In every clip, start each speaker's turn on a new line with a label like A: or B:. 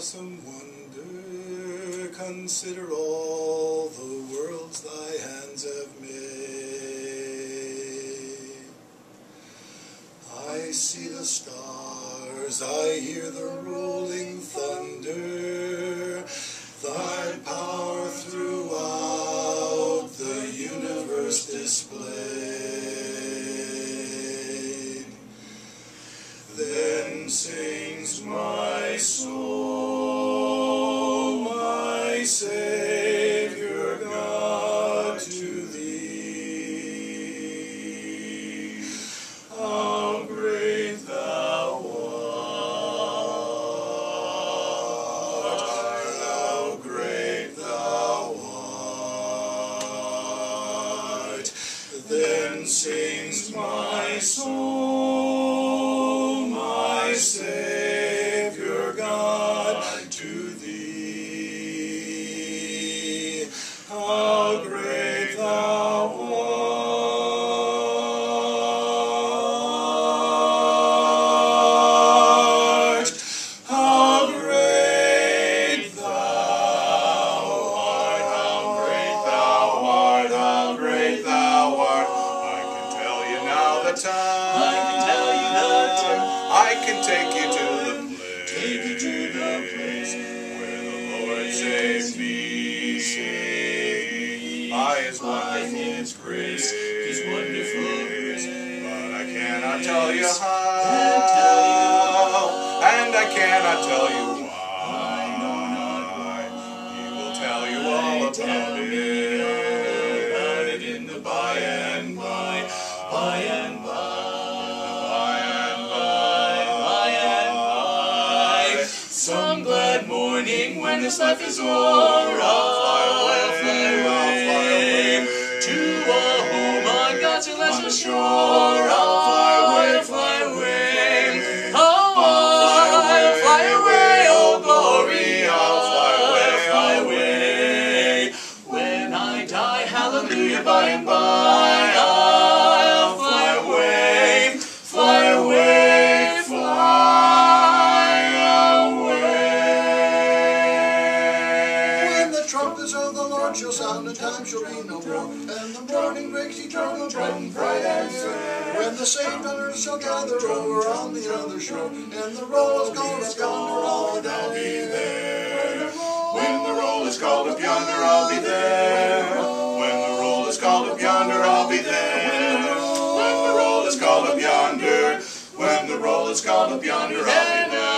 A: awesome wonder, consider all the worlds thy hands have made. I see the stars, I hear the rolling thunder, Sings my soul, my Savior God, to thee. How great thou the time.
B: I can tell you the time.
A: I can take you to the place.
B: Take you to the place
A: where the Lord saved me. By His wonderful
B: His grace, His wonderful grace.
A: But I cannot tell you how.
B: Can't tell you
A: And I cannot tell you why.
B: I know not why.
A: He will tell you all
B: Tell
A: about it.
B: about it in the by and by, by and Some morning when this life is o'er, I'll fly away, to a home on God's celestial shore. I'll fly away, I'll fly away. Oh, I'll fly away, oh glory, I'll fly away. When I die, hallelujah, by and by,
C: Lord shall be no more, and the morning breaks eternal, bright bright and. When the saved on earth shall gather over on the other shore, and the roll is called up yonder, I'll be there.
A: When the roll is called up yonder, I'll be there. When the roll is called up yonder, I'll be there. When the roll is called up yonder, when the roll is called up yonder, I'll be there.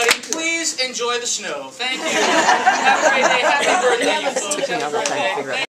B: Everybody. Please enjoy the snow. Thank you. Have a great day. Happy birthday, you folks. Have a great day.